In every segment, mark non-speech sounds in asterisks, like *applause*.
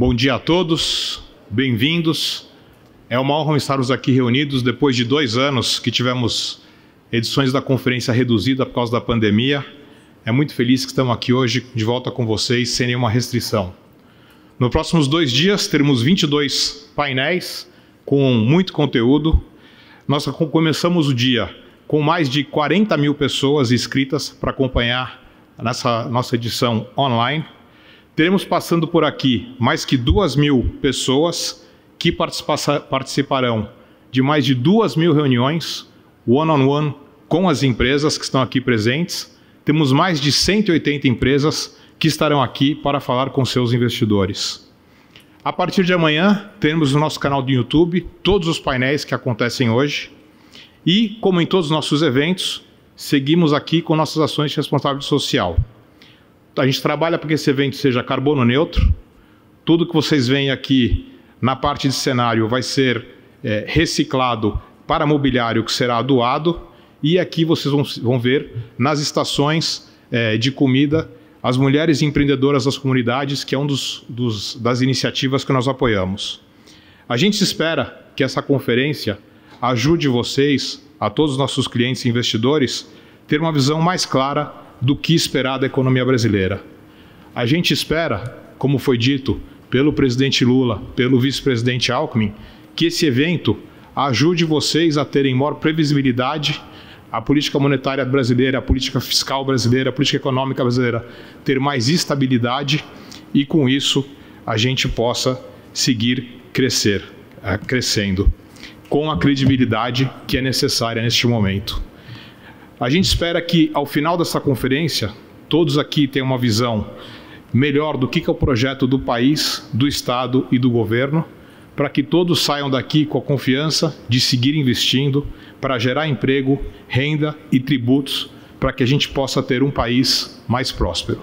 Bom dia a todos, bem-vindos. É uma honra estarmos aqui reunidos depois de dois anos que tivemos edições da conferência reduzida por causa da pandemia. É muito feliz que estamos aqui hoje de volta com vocês sem nenhuma restrição. Nos próximos dois dias teremos 22 painéis com muito conteúdo. Nós começamos o dia com mais de 40 mil pessoas inscritas para acompanhar nessa nossa edição online. Teremos passando por aqui mais que duas mil pessoas que participarão de mais de duas mil reuniões one-on-one -on -one com as empresas que estão aqui presentes. Temos mais de 180 empresas que estarão aqui para falar com seus investidores. A partir de amanhã, teremos no nosso canal do YouTube todos os painéis que acontecem hoje. E, como em todos os nossos eventos, seguimos aqui com nossas ações de responsabilidade social. A gente trabalha para que esse evento seja carbono neutro. Tudo que vocês veem aqui na parte de cenário vai ser é, reciclado para mobiliário que será doado. E aqui vocês vão, vão ver nas estações é, de comida as mulheres empreendedoras das comunidades, que é um dos, das iniciativas que nós apoiamos. A gente espera que essa conferência ajude vocês, a todos os nossos clientes e investidores, ter uma visão mais clara do que esperar da economia brasileira. A gente espera, como foi dito pelo presidente Lula, pelo vice-presidente Alckmin, que esse evento ajude vocês a terem maior previsibilidade, a política monetária brasileira, a política fiscal brasileira, a política econômica brasileira ter mais estabilidade e com isso a gente possa seguir crescer, eh, crescendo com a credibilidade que é necessária neste momento. A gente espera que, ao final dessa conferência, todos aqui tenham uma visão melhor do que é o projeto do país, do Estado e do governo, para que todos saiam daqui com a confiança de seguir investindo para gerar emprego, renda e tributos para que a gente possa ter um país mais próspero.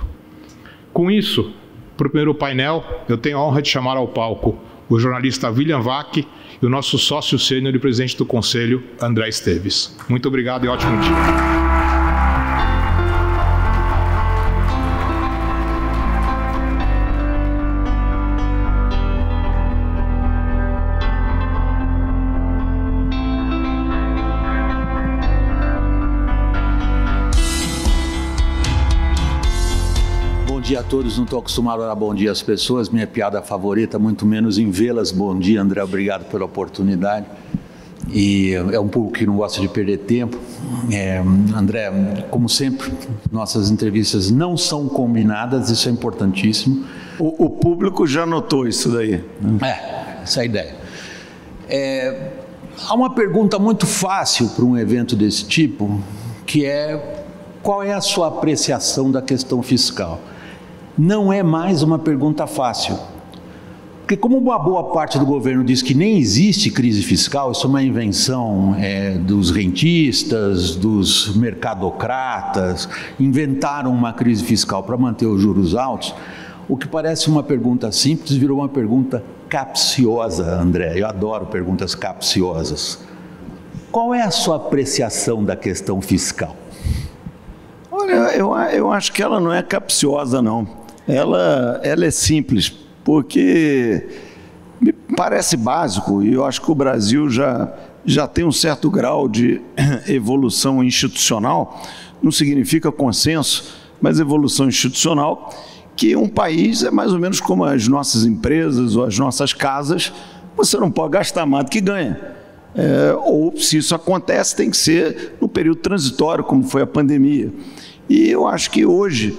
Com isso, para o primeiro painel, eu tenho a honra de chamar ao palco o jornalista William Vac e o nosso sócio sênior e presidente do Conselho, André Esteves. Muito obrigado e ótimo dia. Todos, não estou acostumado a dar bom dia às pessoas, minha piada favorita, muito menos em vê-las. Bom dia, André, obrigado pela oportunidade. E é um público que não gosta de perder tempo. É, André, como sempre, nossas entrevistas não são combinadas, isso é importantíssimo. O, o público já notou isso daí. Né? É, essa é a ideia. É, há uma pergunta muito fácil para um evento desse tipo, que é qual é a sua apreciação da questão fiscal? Não é mais uma pergunta fácil. Porque, como uma boa parte do governo diz que nem existe crise fiscal, isso é uma invenção é, dos rentistas, dos mercadocratas, inventaram uma crise fiscal para manter os juros altos, o que parece uma pergunta simples virou uma pergunta capciosa, André. Eu adoro perguntas capciosas. Qual é a sua apreciação da questão fiscal? Olha, eu, eu acho que ela não é capciosa, não ela, ela é simples, porque me parece básico e eu acho que o Brasil já, já tem um certo grau de *clears throat* evolução institucional, não significa consenso, mas evolução institucional, que um país é mais ou menos como as nossas empresas ou as nossas casas, você não pode gastar mais do que ganha. É, ou se isso acontece, tem que ser no período transitório, como foi a pandemia. E eu acho que hoje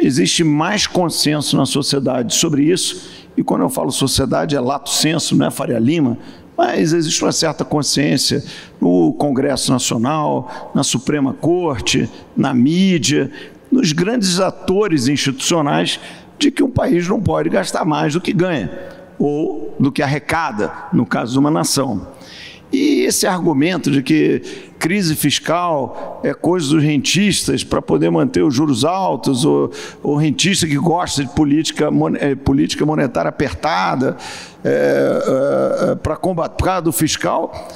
existe mais consenso na sociedade sobre isso, e quando eu falo sociedade é lato senso, não é Faria Lima, mas existe uma certa consciência no Congresso Nacional, na Suprema Corte, na mídia, nos grandes atores institucionais de que um país não pode gastar mais do que ganha ou do que arrecada, no caso de uma nação. E esse argumento de que crise fiscal é coisa dos rentistas para poder manter os juros altos, ou, ou rentista que gosta de política, é, política monetária apertada é, é, para combater do fiscal,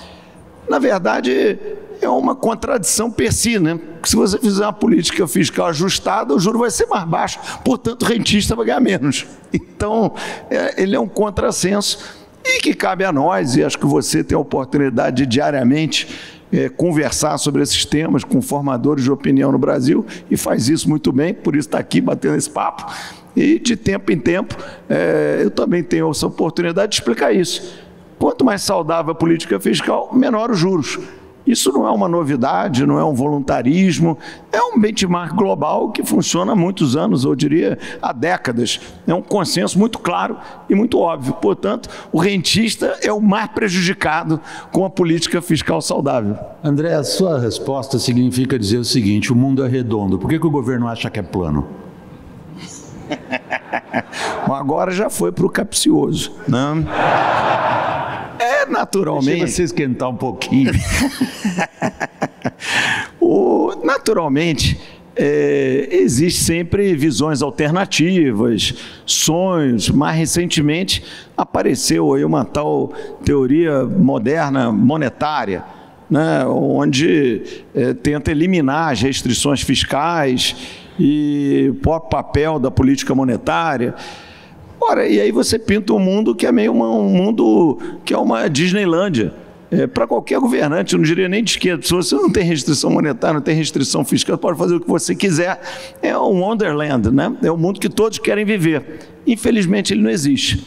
na verdade, é uma contradição per si, né? Porque se você fizer uma política fiscal ajustada, o juro vai ser mais baixo, portanto, o rentista vai ganhar menos. Então, é, ele é um contrassenso e que cabe a nós, e acho que você tem a oportunidade de diariamente é, conversar sobre esses temas com formadores de opinião no Brasil e faz isso muito bem, por isso está aqui batendo esse papo. E de tempo em tempo, é, eu também tenho essa oportunidade de explicar isso. Quanto mais saudável a política fiscal, menor os juros. Isso não é uma novidade, não é um voluntarismo, é um benchmark global que funciona há muitos anos, eu diria há décadas. É um consenso muito claro e muito óbvio. Portanto, o rentista é o mais prejudicado com a política fiscal saudável. André, a sua resposta significa dizer o seguinte: o mundo é redondo. Por que, que o governo acha que é plano? *laughs* Agora já foi para o capcioso. Né? É naturalmente. Deixa você esquentar um pouquinho. *laughs* o, naturalmente. É, existe sempre visões alternativas, sonhos. Mais recentemente apareceu aí uma tal teoria moderna monetária, né, onde é, tenta eliminar as restrições fiscais e o próprio papel da política monetária. Ora, e aí você pinta um mundo que é meio uma, um mundo que é uma Disneylândia. É, para qualquer governante, eu não diria nem de esquerda, se você não tem restrição monetária, não tem restrição fiscal, pode fazer o que você quiser. É um Wonderland, né? é um mundo que todos querem viver. Infelizmente, ele não existe.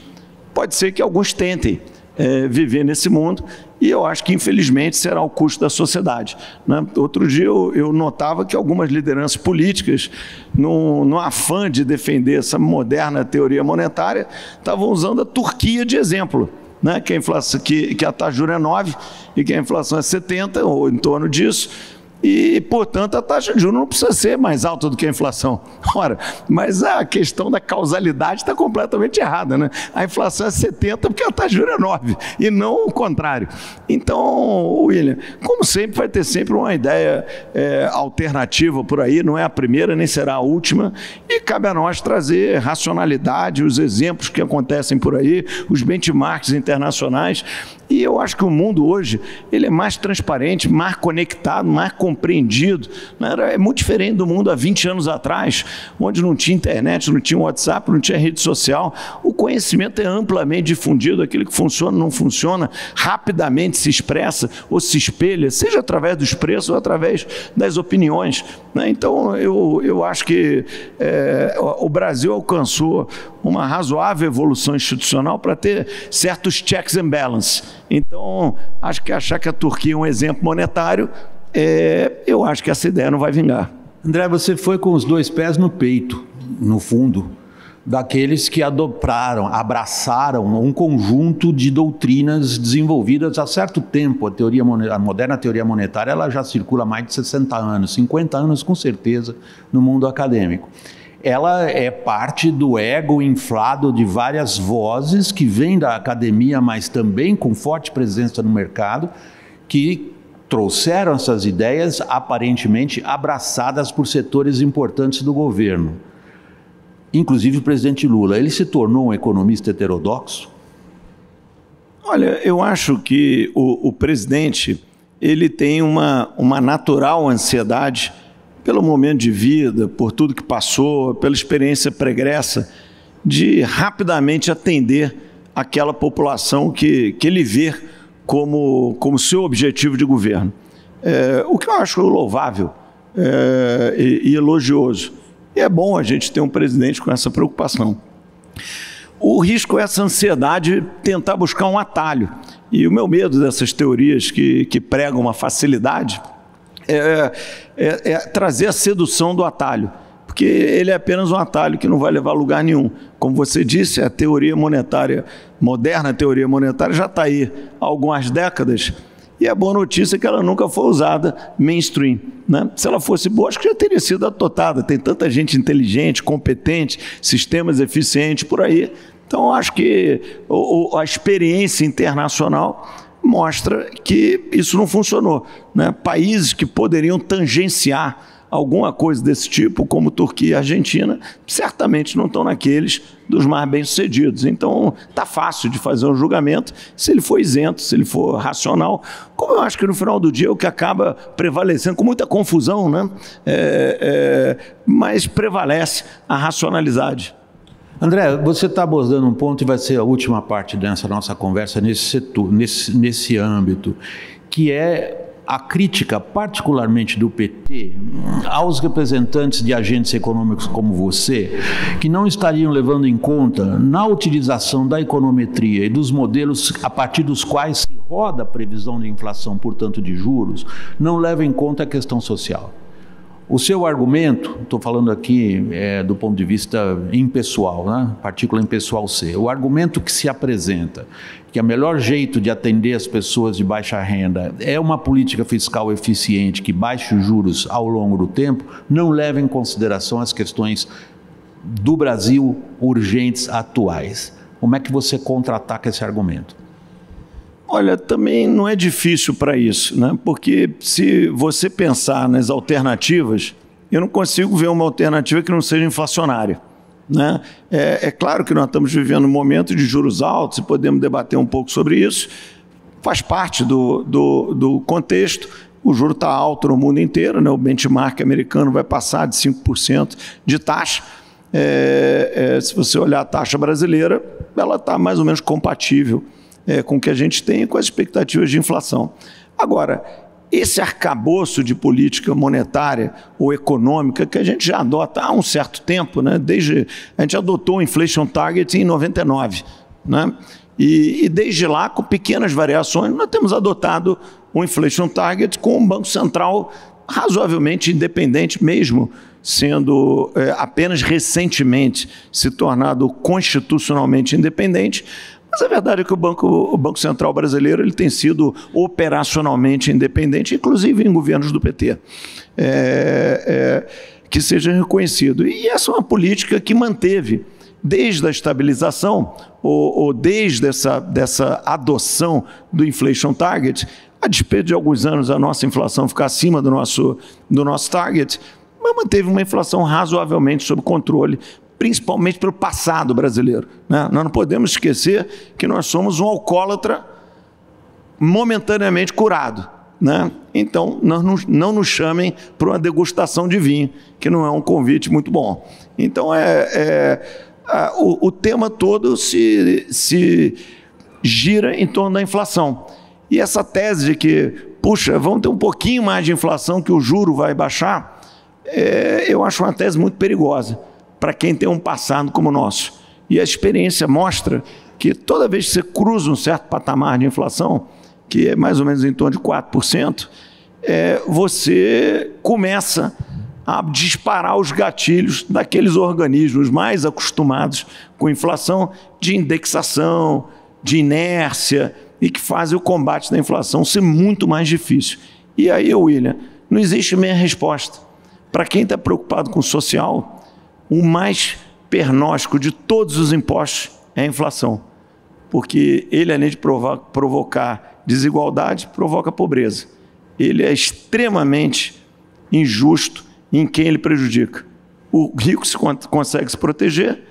Pode ser que alguns tentem é, viver nesse mundo, e eu acho que, infelizmente, será o custo da sociedade. Né? Outro dia eu, eu, notava que algumas lideranças políticas, no, no afã de defender essa moderna teoria monetária, estavam usando a Turquia de exemplo. Né? Que, a inflação, que, que a taxa de juros é 9 e que a inflação é 70, ou em torno disso e, portanto, a taxa de juros não precisa ser mais alta do que a inflação. *laughs* Ora, mas a questão da causalidade está completamente errada, né? A inflação é 70 porque a taxa de juros é 9 e não o contrário. Então, William, como sempre, vai ter sempre uma ideia é, alternativa por aí, não é a primeira nem será a última, e cabe a nós trazer racionalidade, os exemplos que acontecem por aí, os benchmarks internacionais e eu acho que o mundo hoje ele é mais transparente, mais conectado, mais compreendido. É muito diferente do mundo há 20 anos atrás, onde não tinha internet, não tinha WhatsApp, não tinha rede social. O conhecimento é amplamente difundido, aquilo que funciona, não funciona, rapidamente se expressa ou se espelha, seja através dos preços ou através das opiniões. Né? Então, eu, eu acho que é, o Brasil alcançou uma razoável evolução institucional para ter certos checks and balances. Então, acho que achar que a Turquia é um exemplo monetário, é, eu acho que essa ideia não vai vingar. André, você foi com os dois pés no peito, no fundo, daqueles que adopraram, abraçaram um conjunto de doutrinas desenvolvidas há certo tempo. A, teoria, a moderna teoria monetária ela já circula há mais de 60 anos, 50 anos com certeza, no mundo acadêmico ela é parte do ego inflado de várias vozes que vêm da academia, mas também com forte presença no mercado, que trouxeram essas ideias aparentemente abraçadas por setores importantes do governo. Inclusive o presidente Lula, ele se tornou um economista heterodoxo? Olha, eu acho que o, o presidente ele tem uma, uma natural ansiedade pelo momento de vida, por tudo que passou, pela experiência pregressa, de rapidamente atender aquela população que, que ele vê como, como seu objetivo de governo. É, o que eu acho louvável é, e, e elogioso. E é bom a gente ter um presidente com essa preocupação. O risco é essa ansiedade tentar buscar um atalho. E o meu medo dessas teorias que, que pregam uma facilidade é, é, é trazer a sedução do atalho porque ele é apenas um atalho que não vai levar a lugar nenhum. Como você disse, a teoria monetária, moderna teoria monetária, já está aí há algumas décadas. E a boa notícia é que ela nunca foi usada mainstream. Né? Se ela fosse boa, acho que já teria sido adotada. Tem tanta gente inteligente, competente, sistemas eficientes por aí. Então, acho que a experiência internacional mostra que isso não funcionou. Né? Países que poderiam tangenciar alguma coisa desse tipo, como Turquia e Argentina, certamente não estão naqueles dos mais bem-sucedidos. Então, está fácil de fazer um julgamento se ele for isento, se ele for racional, como eu acho que no final do dia é o que acaba prevalecendo, com muita confusão, né? É, é, mas prevalece a racionalidade. André, você está abordando um ponto e vai ser a última parte dessa nossa conversa nesse setor, nesse, nesse âmbito, que é a crítica, particularmente do PT, aos representantes de agentes econômicos como você, que não estariam levando em conta na utilização da econometria e dos modelos a partir dos quais se roda a previsão de inflação, portanto de juros, não leva em conta a questão social. O seu argumento, estou falando aqui é, do ponto de vista impessoal, né? partícula impessoal C, o argumento que se apresenta que o melhor jeito de atender as pessoas de baixa renda é uma política fiscal eficiente que baixe os juros ao longo do tempo, não leva em consideração as questões do Brasil urgentes atuais. Como é que você contra-ataca esse argumento? Olha, também não é difícil para isso, né? porque se você pensar nas alternativas, eu não consigo ver uma alternativa que não seja inflacionária. Né? É, é claro que nós estamos vivendo um momento de juros altos e podemos debater um pouco sobre isso, faz parte do, do, do contexto. O juro está alto no mundo inteiro, né? o benchmark americano vai passar de 5% de taxa. É, é, se você olhar a taxa brasileira, ela está mais ou menos compatível é, com o que a gente tem e com as expectativas de inflação. Agora, esse arcabouço de política monetária ou econômica que a gente já adota há um certo tempo, né? desde a gente adotou o inflation target em 99, né? E, e, desde lá, com pequenas variações, nós temos adotado o inflation target com um banco central razoavelmente independente, mesmo sendo é, apenas recentemente se tornado constitucionalmente independente, mas a verdade é que o Banco, o Banco Central brasileiro ele tem sido operacionalmente independente, inclusive em governos do PT. É, é, que seja reconhecido. E essa é uma política que manteve, desde a estabilização, ou, ou desde essa dessa adoção do inflation target, a despeito de alguns anos a nossa inflação ficar acima do nosso, do nosso target, mas manteve uma inflação razoavelmente sob controle, principalmente pelo passado brasileiro. Né? Nós não podemos esquecer que nós somos um alcoólatra momentaneamente curado. Né? Então, não, não nos chamem para uma degustação de vinho, que não é um convite muito bom. Então, é, é a, o, o, tema todo se, se gira em torno da inflação. E essa tese de que, puxa, vamos ter um pouquinho mais de inflação que o juro vai baixar, é, eu acho uma tese muito perigosa para quem tem um passado como o nosso. E a experiência mostra que toda vez que você cruza um certo patamar de inflação, que é mais ou menos em torno de 4%, é, você começa a disparar os gatilhos daqueles organismos mais acostumados com inflação, de indexação, de inércia, e que fazem o combate da inflação ser muito mais difícil. E aí, William, não existe meia resposta. Para quem está preocupado com o social, o mais pernóstico de todos os impostos é a inflação. Porque ele, além de provocar desigualdade, provoca pobreza. Ele é extremamente injusto em quem ele prejudica. O rico se consegue se proteger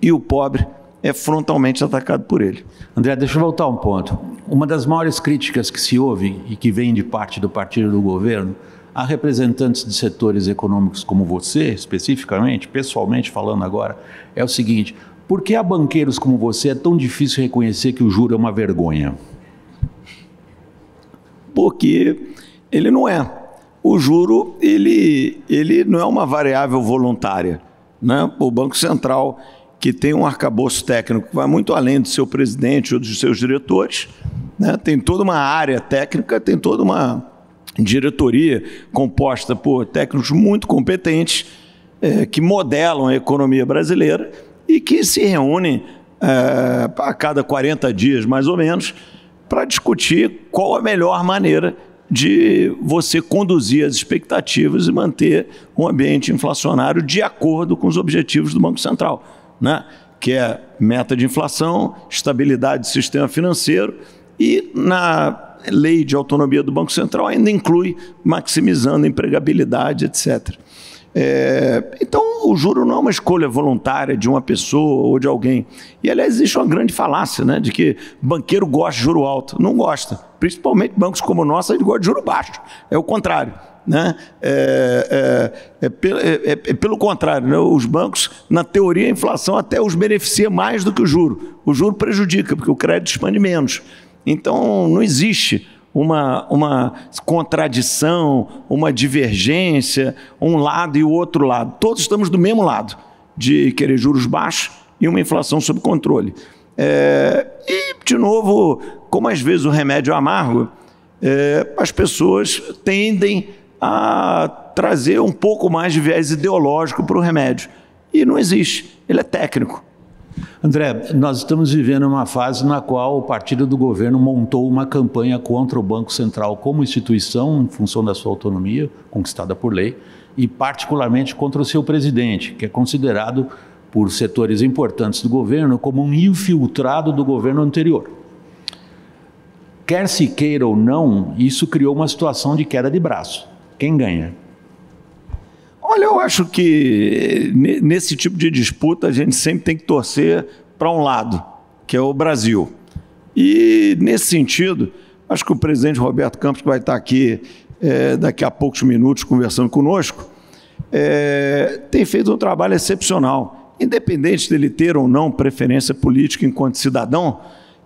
e o pobre é frontalmente atacado por ele. André, deixa eu voltar um ponto. Uma das maiores críticas que se ouve e que vem de parte do partido do governo a representantes de setores econômicos como você, especificamente, pessoalmente falando agora, é o seguinte: por que a banqueiros como você é tão difícil reconhecer que o juro é uma vergonha? Porque ele não é. O juro ele, ele não é uma variável voluntária. Né? O Banco Central, que tem um arcabouço técnico que vai muito além do seu presidente ou dos seus diretores, né? tem toda uma área técnica, tem toda uma, diretoria composta por técnicos muito competentes é, que modelam a economia brasileira e que se reúnem é, a cada 40 dias, mais ou menos, para discutir qual a melhor maneira de você conduzir as expectativas e manter um ambiente inflacionário de acordo com os objetivos do Banco Central, né? que é meta de inflação, estabilidade do sistema financeiro e na lei de autonomia do Banco Central ainda inclui maximizando a empregabilidade, etc. É, então, o juro não é uma escolha voluntária de uma pessoa ou de alguém. E, aliás, existe uma grande falácia né, de que banqueiro gosta de juro alto. Não gosta. Principalmente bancos como o nosso, eles gostam de juro baixo. É o contrário. Né? É, é, é, é, pelo contrário, né? os bancos, na teoria, a inflação até os beneficia mais do que o juro. O juro prejudica, porque o crédito expande menos. Então, não existe uma, uma contradição, uma divergência, um lado e o outro lado. Todos estamos do mesmo lado, de querer juros baixos e uma inflação sob controle. É, e, de novo, como às vezes o remédio é amargo, é, as pessoas tendem a trazer um pouco mais de viés ideológico para o remédio. E não existe, ele é técnico. André, nós estamos vivendo uma fase na qual o partido do governo montou uma campanha contra o Banco Central como instituição, em função da sua autonomia, conquistada por lei, e particularmente contra o seu presidente, que é considerado por setores importantes do governo como um infiltrado do governo anterior. Quer se queira ou não, isso criou uma situação de queda de braço. Quem ganha? Olha, eu acho que nesse tipo de disputa a gente sempre tem que torcer para um lado, que é o Brasil. E nesse sentido, acho que o presidente Roberto Campos, vai estar aqui é, daqui a poucos minutos conversando conosco, é, tem feito um trabalho excepcional. Independente dele ter ou não preferência política enquanto cidadão,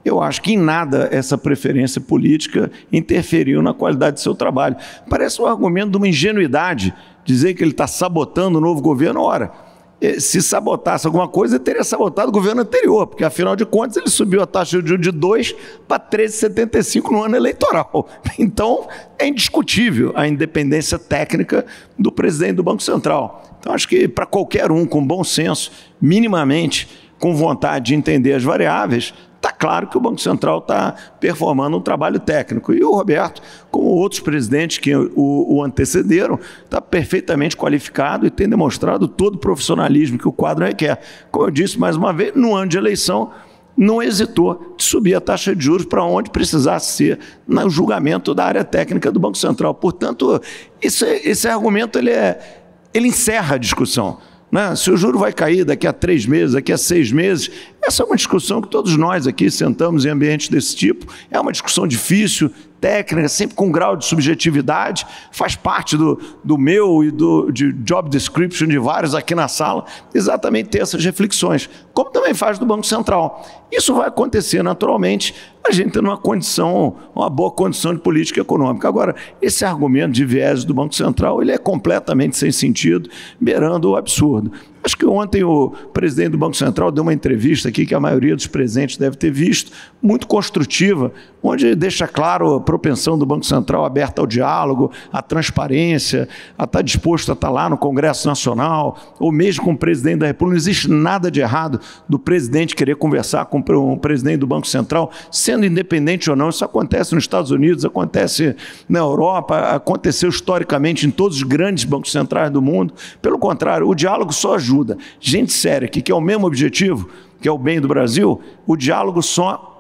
eu acho que em nada essa preferência política interferiu na qualidade do seu trabalho. Parece um argumento de uma ingenuidade dizer que ele está sabotando o novo governo. Ora, eh, se sabotasse alguma coisa, teria sabotado o governo anterior, porque afinal de contas ele subiu a taxa de juros de 2 para 13,75 no ano eleitoral. *laughs* Então é indiscutível a independência técnica do presidente do Banco Central. Então acho que para qualquer um com bom senso, minimamente com vontade de entender as variáveis, está claro que o Banco Central está performando um trabalho técnico. E o Roberto, como outros presidentes que o, o antecederam, está perfeitamente qualificado e tem demonstrado todo o profissionalismo que o quadro requer. Como eu disse mais uma vez, no ano de eleição, não hesitou de subir a taxa de juros para onde precisasse ser no julgamento da área técnica do Banco Central. Portanto, esse, esse argumento ele, é, ele encerra a discussão. Né? Se o juro vai cair daqui a três meses, daqui a seis meses, essa é uma discussão que todos nós aqui sentamos em ambientes desse tipo. É uma discussão difícil, técnica, sempre com um grau de subjetividade, faz parte do, do meu e do de job description de vários aqui na sala, exatamente ter essas reflexões, como também faz do Banco Central. Isso vai acontecer naturalmente, a gente tendo uma condição, uma boa condição de política econômica. Agora, esse argumento de viés do Banco Central, ele é completamente sem sentido, beirando o absurdo. Acho que ontem o presidente do Banco Central deu uma entrevista aqui que a maioria dos presentes deve ter visto, muito construtiva, onde deixa claro a propensão do Banco Central aberta ao diálogo, à transparência, a estar disposto a estar lá no Congresso Nacional, ou mesmo com o presidente da República. Não existe nada de errado do presidente querer conversar com o presidente do Banco Central, sendo independente ou não. Isso acontece nos Estados Unidos, acontece na Europa, aconteceu historicamente em todos os grandes bancos centrais do mundo. Pelo contrário, o diálogo só ajuda. Gente séria que quer o mesmo objetivo, que é o bem do Brasil, o diálogo só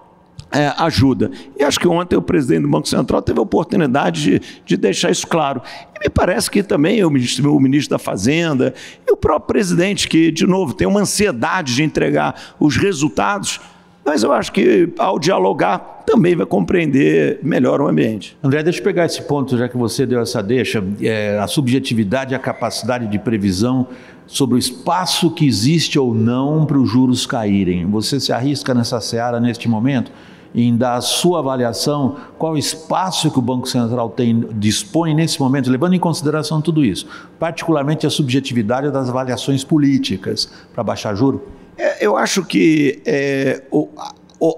é, ajuda. E acho que ontem o presidente do Banco Central teve a oportunidade de, de deixar isso claro. E me parece que também o ministro, o ministro da Fazenda e o próprio presidente, que, de novo, tem uma ansiedade de entregar os resultados mas eu acho que ao dialogar também vai compreender melhor o ambiente. André, deixa eu pegar esse ponto, já que você deu essa deixa, é, a subjetividade e a capacidade de previsão sobre o espaço que existe ou não para os juros caírem. Você se arrisca nessa seara neste momento? em dar a sua avaliação, qual espaço que o Banco Central tem, dispõe nesse momento, levando em consideração tudo isso, particularmente a subjetividade das avaliações políticas para baixar juro? É, eu acho que é, o,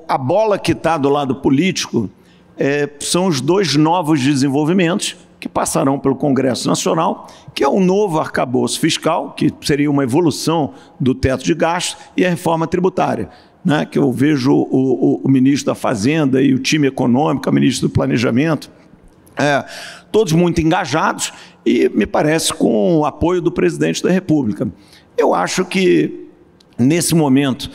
a bola que está do lado político é, são os dois novos desenvolvimentos que passarão pelo Congresso Nacional, que é o novo arcabouço fiscal, que seria uma evolução do teto de gastos, e a reforma tributária. Né, que eu vejo o, o, o, ministro da Fazenda e o time econômico, o ministro do Planejamento, é, todos muito engajados e, me parece, com o apoio do presidente da República. Eu acho que Nesse momento,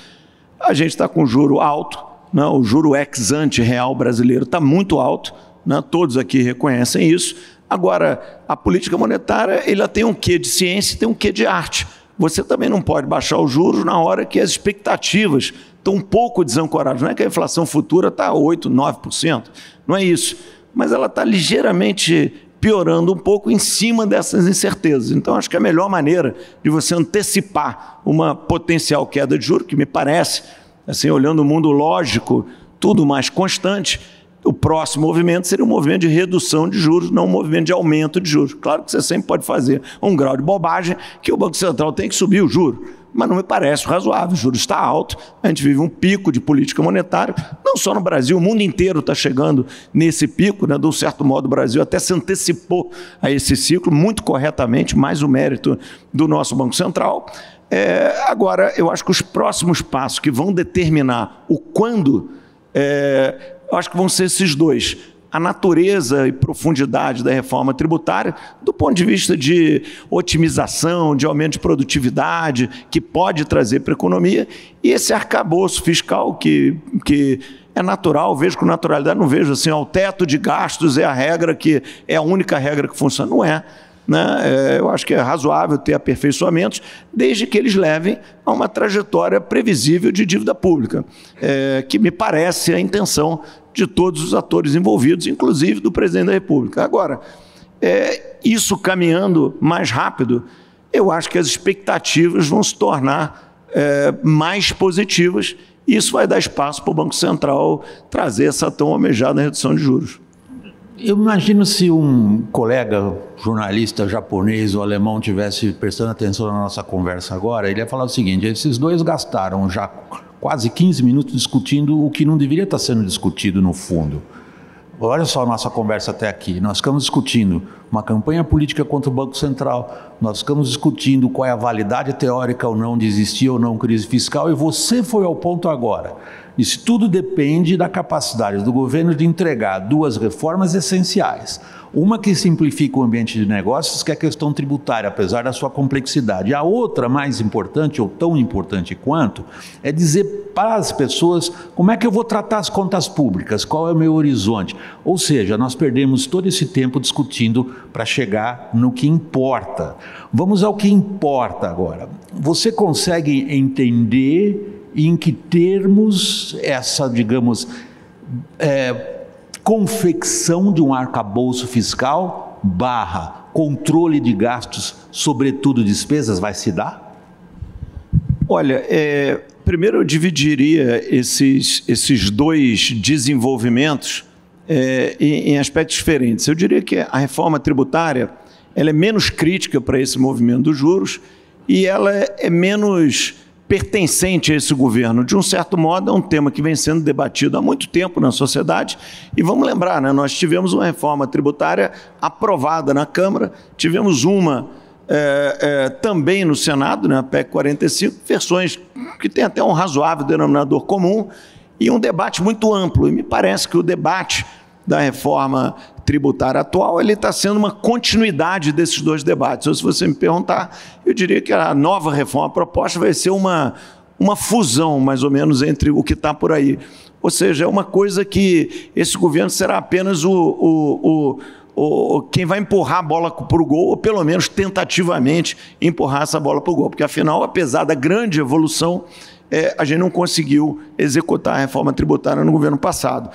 a gente está com juro alto, né? o juro ex-ante real brasileiro está muito alto, né? todos aqui reconhecem isso. Agora, a política monetária ela tem um quê de ciência e tem um quê de arte. Você também não pode baixar os juros na hora que as expectativas estão um pouco desancoradas. Não é que a inflação futura está 8%, 9%, não é isso. Mas ela está ligeiramente piorando um pouco em cima dessas incertezas. Então, acho que a melhor maneira de você antecipar uma potencial queda de juros, que me parece, assim, olhando o mundo lógico, tudo mais constante, o próximo movimento seria um movimento de redução de juros, não um movimento de aumento de juros. Claro que você sempre pode fazer um grau de bobagem que o Banco Central tem que subir o juro, mas não me parece razoável. O juro está alto, a gente vive um pico de política monetária, não só no Brasil, o mundo inteiro está chegando nesse pico, né? de um certo modo o Brasil até se antecipou a esse ciclo, muito corretamente, mais o mérito do nosso Banco Central. É, agora, eu acho que os próximos passos que vão determinar o quando é, eu acho que vão ser esses dois. A natureza e profundidade da reforma tributária, do ponto de vista de otimização, de aumento de produtividade, que pode trazer para a economia, e esse arcabouço fiscal que, que é natural, vejo com naturalidade, não vejo assim, o teto de gastos é a regra que é a única regra que funciona. Não é. Né? É, eu acho que é razoável ter aperfeiçoamentos, desde que eles levem a uma trajetória previsível de dívida pública, é, que me parece a intenção de todos os atores envolvidos, inclusive do presidente da República. Agora, é, isso caminhando mais rápido, eu acho que as expectativas vão se tornar é, mais positivas e isso vai dar espaço para o Banco Central trazer essa tão almejada redução de juros. Eu imagino se um colega jornalista japonês ou alemão tivesse prestando atenção na nossa conversa agora, ele ia falar o seguinte: esses dois gastaram já quase 15 minutos discutindo o que não deveria estar sendo discutido no fundo. Olha só a nossa conversa até aqui. Nós ficamos discutindo uma campanha política contra o Banco Central, nós ficamos discutindo qual é a validade teórica ou não de existir ou não crise fiscal, e você foi ao ponto agora isso tudo depende da capacidade do governo de entregar duas reformas essenciais. Uma que simplifica o ambiente de negócios, que é a questão tributária, apesar da sua complexidade. A outra, mais importante, ou tão importante quanto, é dizer para as pessoas como é que eu vou tratar as contas públicas, qual é o meu horizonte. Ou seja, nós perdemos todo esse tempo discutindo para chegar no que importa. Vamos ao que importa agora. Você consegue entender em que termos essa, digamos, é, confecção de um arcabouço fiscal barra controle de gastos, sobretudo despesas, vai se dar? Olha, é, primeiro eu dividiria esses, esses dois desenvolvimentos é, em, em aspectos diferentes. Eu diria que a reforma tributária ela é menos crítica para esse movimento dos juros e ela é menos pertencente a esse governo. De um certo modo, é um tema que vem sendo debatido há muito tempo na sociedade. E vamos lembrar, né, nós tivemos uma reforma tributária aprovada na Câmara, tivemos uma é, é, também no Senado, né, a PEC 45, versões que tem até um razoável denominador comum e um debate muito amplo. E me parece que o debate da reforma tributária atual, ele está sendo uma continuidade desses dois debates. Ou se você me perguntar, eu diria que a nova reforma proposta vai ser uma, uma fusão, mais ou menos, entre o que está por aí. Ou seja, é uma coisa que esse governo será apenas o, o, o, o quem vai empurrar a bola para o gol, ou pelo menos tentativamente empurrar essa bola para o gol. Porque, afinal, apesar da grande evolução, é, a gente não conseguiu executar a reforma tributária no governo passado.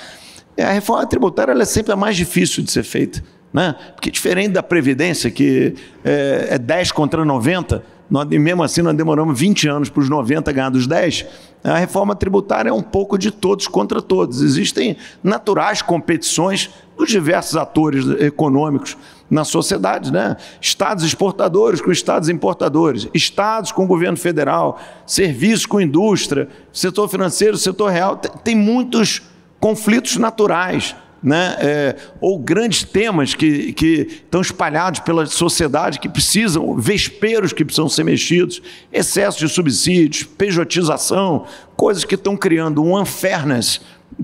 É, a reforma tributária é sempre a mais difícil de ser feita. Né? Porque diferente da Previdência, que é, é 10 contra 90, nós, e mesmo assim nós demoramos 20 anos para os 90 ganhar dos 10, a reforma tributária é um pouco de todos contra todos. Existem naturais competições dos diversos atores econômicos na sociedade, né? Estados exportadores com estados importadores, estados com governo federal, serviços com indústria, setor financeiro, setor real. Tem muitos conflitos naturais, né? É, ou grandes temas que, que estão espalhados pela sociedade que precisam, vesperos que precisam ser mexidos, excesso de subsídios, pejotização, coisas que estão criando um unfairness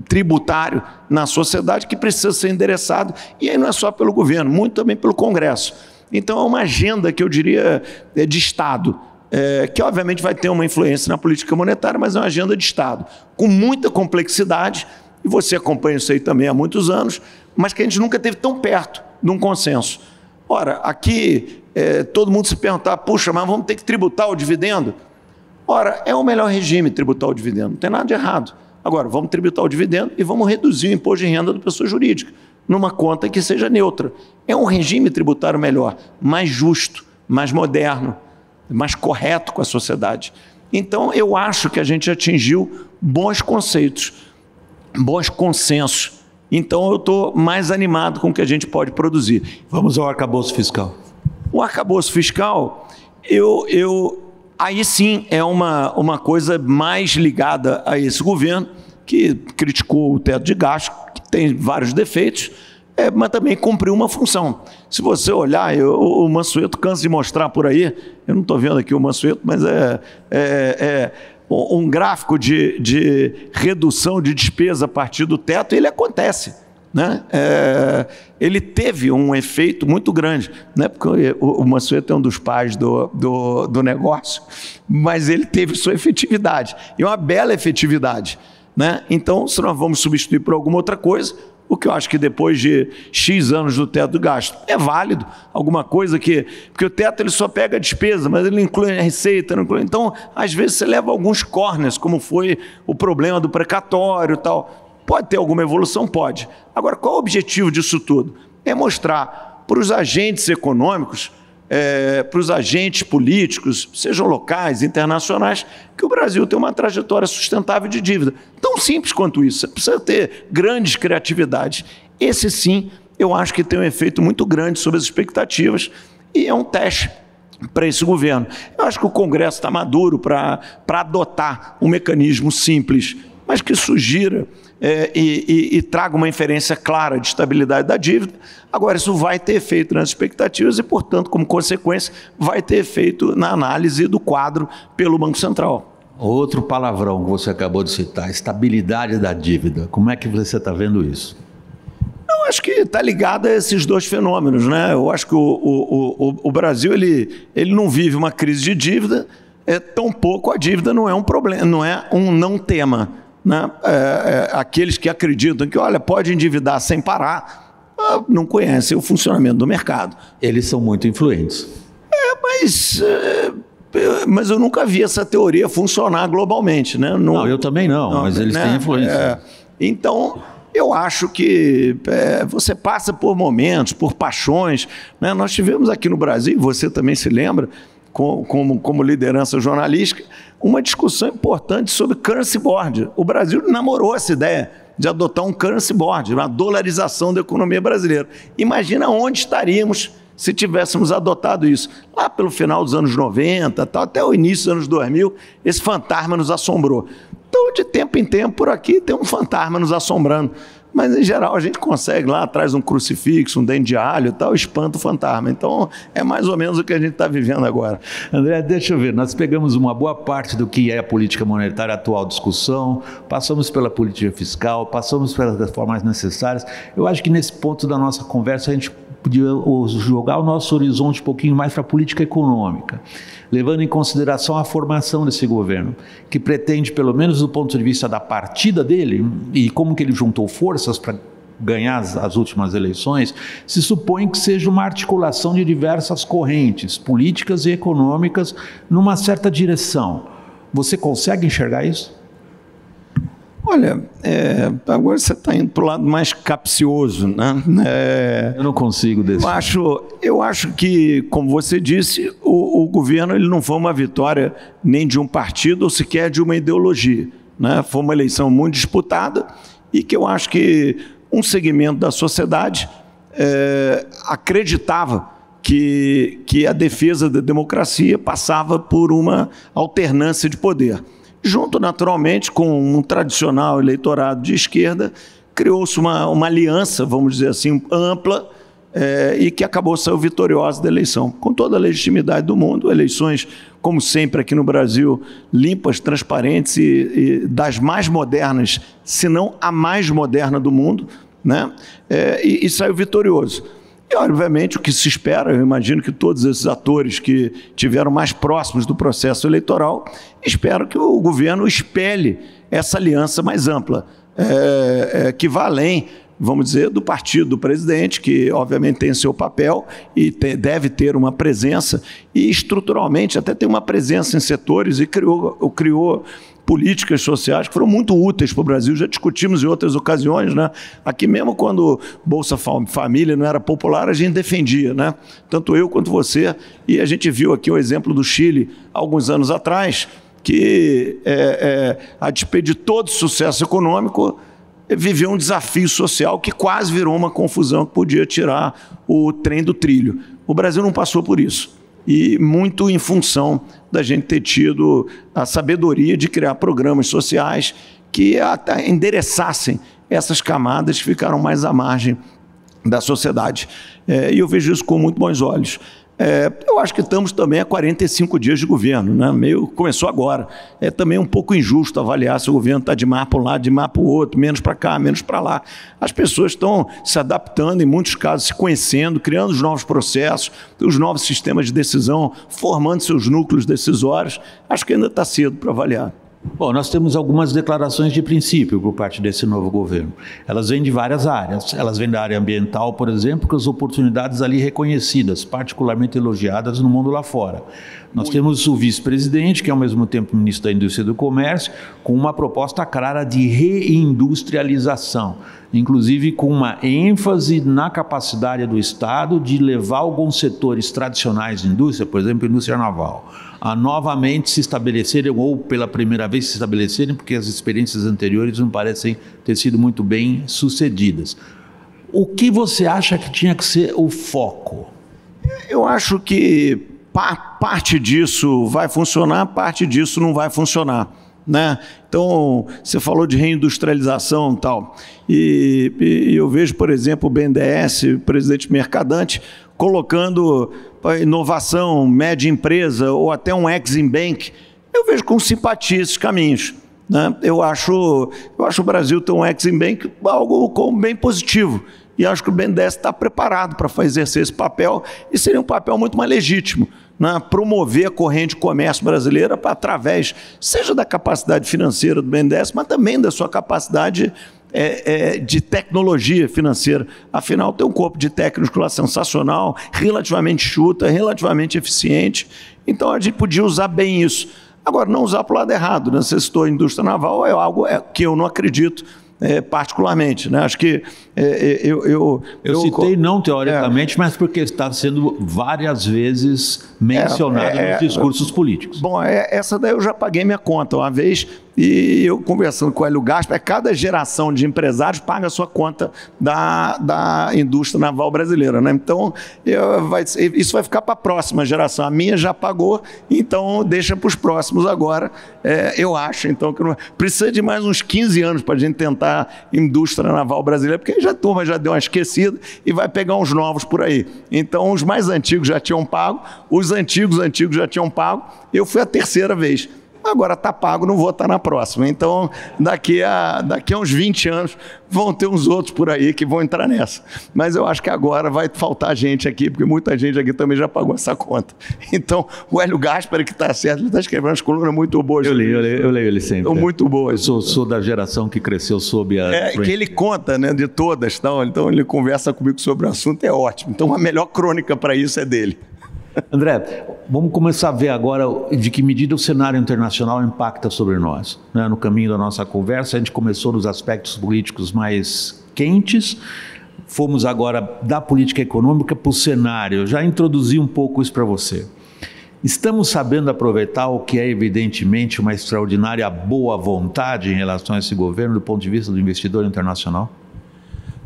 tributário na sociedade que precisa ser endereçado, e aí não é só pelo governo, muito também pelo Congresso. Então é uma agenda que eu diria é de Estado, é, que obviamente vai ter uma influência na política monetária, mas é uma agenda de Estado, com muita complexidade, e você acompanha isso aí também há muitos anos, mas que a gente nunca teve tão perto de um consenso. Ora, aqui é, todo mundo se perguntar, puxa, mas vamos ter que tributar o dividendo? Ora, é o melhor regime tributar o dividendo, não tem nada de errado. Agora, vamos tributar o dividendo e vamos reduzir o imposto de renda da pessoa jurídica, numa conta que seja neutra. É um regime tributário melhor, mais justo, mais moderno, mais correto com a sociedade. Então, eu acho que a gente atingiu bons conceitos, bons consensos. Então, eu estou mais animado com o que a gente pode produzir. Vamos ao arcabouço fiscal. O arcabouço fiscal, eu, eu aí sim é uma, uma coisa mais ligada a esse governo, que criticou o teto de gasto, que tem vários defeitos, é, mas também cumpriu uma função. Se você olhar, eu, o Mansueto cansa de mostrar por aí, eu não estou vendo aqui o Mansueto, mas é, é, é um gráfico de, de redução de despesa a partir do teto, ele acontece né? É, ele teve um efeito muito grande, né? porque o, o Mansueto é um dos pais do, do, do, negócio, mas ele teve sua efetividade, e uma bela efetividade. Né? Então, se nós vamos substituir por alguma outra coisa, o que eu acho que depois de X anos do teto do gasto é válido, alguma coisa que. Porque o teto ele só pega a despesa, mas ele inclui a receita, inclui. Então, às vezes, você leva alguns corners, como foi o problema do precatório e tal. Pode ter alguma evolução? Pode. Agora, qual o objetivo disso tudo? É mostrar para os agentes econômicos, é, para os agentes políticos, sejam locais, internacionais, que o Brasil tem uma trajetória sustentável de dívida. Tão simples quanto isso. Você precisa ter grandes criatividades. Esse sim, eu acho que tem um efeito muito grande sobre as expectativas e é um teste para esse governo. Eu acho que o Congresso está maduro para adotar um mecanismo simples, mas que sugira é, e, e, e, traga uma inferência clara de estabilidade da dívida. Agora, isso vai ter efeito nas expectativas e, portanto, como consequência, vai ter efeito na análise do quadro pelo Banco Central. Outro palavrão que você acabou de citar, estabilidade da dívida. Como é que você está vendo isso? Eu acho que está ligado a esses dois fenômenos. Né? Eu acho que o, o, o, o Brasil ele, ele não vive uma crise de dívida, é, tão pouco a dívida não é um problema, não é um não tema né? É, é, aqueles que acreditam que, olha, pode endividar sem parar, ah, não conhecem o funcionamento do mercado. Eles são muito influentes. É, mas, é, mas eu nunca vi essa teoria funcionar globalmente. Né? Não, não eu também não, não mas eles né? têm influência. É, então, eu acho que é, você passa por momentos, por paixões. Né? Nós tivemos aqui no Brasil, você também se lembra, como, como liderança jornalística, uma discussão importante sobre currency board. O Brasil namorou essa ideia de adotar um currency board, uma dolarização da economia brasileira. Imagina onde estaríamos se tivéssemos adotado isso. Lá pelo final dos anos 90, tal, até o início dos anos 2000, esse fantasma nos assombrou. Então, de tempo em tempo, por aqui tem um fantasma nos assombrando. Mas, em geral, a gente consegue lá atrás um crucifixo, um dente de alho e tal, espanta o fantasma. Então, é mais ou menos o que a gente está vivendo agora. André, deixa eu ver. Nós pegamos uma boa parte do que é a política monetária, a atual discussão, passamos pela política fiscal, passamos pelas reformas necessárias. Eu acho que nesse ponto da nossa conversa a gente podia jogar o nosso horizonte um pouquinho mais para a política econômica levando em consideração a formação desse governo, que pretende, pelo menos do ponto de vista da partida dele, e como que ele juntou forças para ganhar as, as, últimas eleições, se supõe que seja uma articulação de diversas correntes políticas e econômicas numa certa direção. Você consegue enxergar isso? Olha, é, agora você está indo para o lado mais capcioso, né? É, eu não consigo desse. Eu acho, eu acho que, como você disse, o, o, governo ele não foi uma vitória nem de um partido ou sequer de uma ideologia. Né? Foi uma eleição muito disputada e que eu acho que um segmento da sociedade é, acreditava que, que a defesa da democracia passava por uma alternância de poder junto naturalmente com um tradicional eleitorado de esquerda, criou-se uma, uma aliança, vamos dizer assim, ampla é, e que acabou saindo vitoriosa da eleição, com toda a legitimidade do mundo. Eleições, como sempre aqui no Brasil, limpas, transparentes e, e das mais modernas, se não a mais moderna do mundo, né? É, e, e saiu vitorioso. E, obviamente, o que se espera, eu imagino que todos esses atores que tiveram mais próximos do processo eleitoral, espero que o governo espelhe essa aliança mais ampla, é, é, que vá além vamos dizer, do partido do presidente, que obviamente tem seu papel e te, deve ter uma presença, e estruturalmente até tem uma presença em setores e criou, criou políticas sociais que foram muito úteis para o Brasil. Já discutimos em outras ocasiões, né? Aqui mesmo quando Bolsa Família não era popular, a gente defendia, né? Tanto eu quanto você. E a gente viu aqui o exemplo do Chile alguns anos atrás, que é, é, a despeito de todo sucesso econômico, viveu um desafio social que quase virou uma confusão que podia tirar o trem do trilho. O Brasil não passou por isso e muito em função da gente ter tido a sabedoria de criar programas sociais que endereçassem essas camadas que ficaram mais à margem da sociedade. É, e eu vejo isso com muito bons olhos. É, eu acho que estamos também a 45 dias de governo, né? Meio começou agora. É também um pouco injusto avaliar se o governo está de mar para um lado, de mar para o outro, menos para cá, menos para lá. As pessoas estão se adaptando, em muitos casos, se conhecendo, criando os novos processos, os novos sistemas de decisão, formando seus núcleos decisórios. Acho que ainda está cedo para avaliar. Bom, nós temos algumas declarações de princípio por parte desse novo governo. Elas vêm de várias áreas. Elas vêm da área ambiental, por exemplo, com as oportunidades ali reconhecidas, particularmente elogiadas no mundo lá fora. Nós Muito. temos o vice-presidente, que é ao mesmo tempo ministro da Indústria e do Comércio, com uma proposta clara de reindustrialização, inclusive com uma ênfase na capacidade do Estado de levar alguns setores tradicionais de indústria, por exemplo, a indústria naval a novamente se estabelecerem, ou pela primeira vez se estabelecerem, porque as experiências anteriores não parecem ter sido muito bem sucedidas. O que você acha que tinha que ser o foco? Eu acho que parte disso vai funcionar, parte disso não vai funcionar. Né? Então, você falou de reindustrialização e tal. E, e eu vejo, por exemplo, o BNDES, o presidente Mercadante, colocando inovação, média empresa ou até um Exim Bank, eu vejo com simpatia esses caminhos. Né? Eu, acho, eu acho o Brasil ter um Exim Bank algo como bem positivo. E acho que o BNDES está preparado para exercer esse papel e seria um papel muito mais legítimo. Né? promover a corrente de comércio brasileira através, seja da capacidade financeira do BNDES, mas também da sua capacidade é, é, de tecnologia financeira. Afinal, tem um corpo de técnicos lá sensacional, relativamente chuta, relativamente eficiente. Então, a gente podia usar bem isso. Agora, não usar para o lado errado. Né? Você citou a indústria naval, é algo é, que eu não acredito é, particularmente. Né? Acho que é, é eu, eu, eu, citei não teoricamente, é, mas porque está sendo várias vezes mencionado é, nos discursos políticos. Bom, essa daí eu já paguei minha conta uma vez e eu conversando com o Hélio Gasper, cada geração de empresários paga a sua conta da, da indústria naval brasileira. Né? Então, eu, vai, isso vai ficar para a próxima geração. A minha já pagou, então deixa para os próximos agora. É, eu acho, então, que não, precisa de mais uns 15 anos para a gente tentar indústria naval brasileira, porque já a turma já deu uma esquecida e vai pegar uns novos por aí. Então, os mais antigos já tinham pago, os antigos antigos já tinham pago, eu fui a terceira vez. Agora está pago, não vou estar tá na próxima. Então, daqui a, daqui a uns 20 anos, vão ter uns outros por aí que vão entrar nessa. Mas eu acho que agora vai faltar gente aqui, porque muita gente aqui também já pagou essa conta. Então, o Hélio Gaspar, que está certo, ele está escrevendo umas colunas muito boas. Eu leio, eu leio, eu leio ele sempre. Estão muito boas. Eu sou, sou, da geração que cresceu sob a. É, que ele conta, né, de todas. Então, então, ele conversa comigo sobre o assunto, é ótimo. Então, a melhor crônica para isso é dele. André, vamos começar a ver agora de que medida o cenário internacional impacta sobre nós. Né? No caminho da nossa conversa, a gente começou nos aspectos políticos mais quentes, fomos agora da política econômica para o cenário. Eu já introduzi um pouco isso para você. Estamos sabendo aproveitar o que é evidentemente uma extraordinária boa vontade em relação a esse governo do ponto de vista do investidor internacional?